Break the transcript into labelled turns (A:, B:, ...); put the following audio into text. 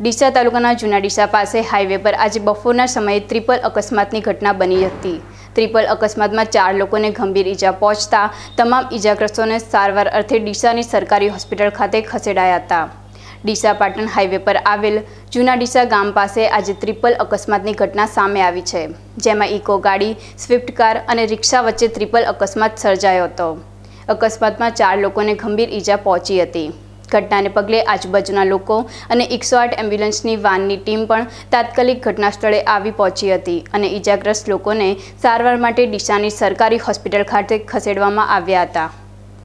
A: ડીસા તાલુકાના જૂના ડીસા પાસે હાઈવે પર આજે બપોરના સમયે ત્રિપલ અકસ્માતની ઘટના બની હતી. ત્રિપલ અકસ્માતમાં ચાર લોકોને ગંભીર ઈજા પહોંચતા તમામ ઈજાગ્રસ્તોને સારવાર અર્થે ડીસાની સરકારી હોસ્પિટલ ખાતે ખસેડાયા હતા ડીસા પાટણ હાઈવે પર આવેલ જૂના ડીસા ગામ પાસે આજે ત્રિપલ અકસ્માતની ઘટના સામે આવી છે, જેમાં ઇકો ગાડી, સ્વિફ્ટ કાર અને રિક્ષા વચ્ચે ત્રિપલ અકસ્માત સર્જાયો હતો. અકસ્માતમાં ચાર લોકોને ગંભીર ઈજા પહોંચી હતી. ઘટનાને પગલે આજુબાજુના લોકો અને એકસો આઠ એમ્બ્યુલન્સની વાનની ટીમ પણ તાત્કાલિક ઘટના સ્થળે આવી પહોંચી હતી અને ઈજાગ્રસ્ત લોકોને સારવાર માટે ડીસાની સરકારી હોસ્પિટલ ખાતે ખસેડવામાં આવ્યા હતા.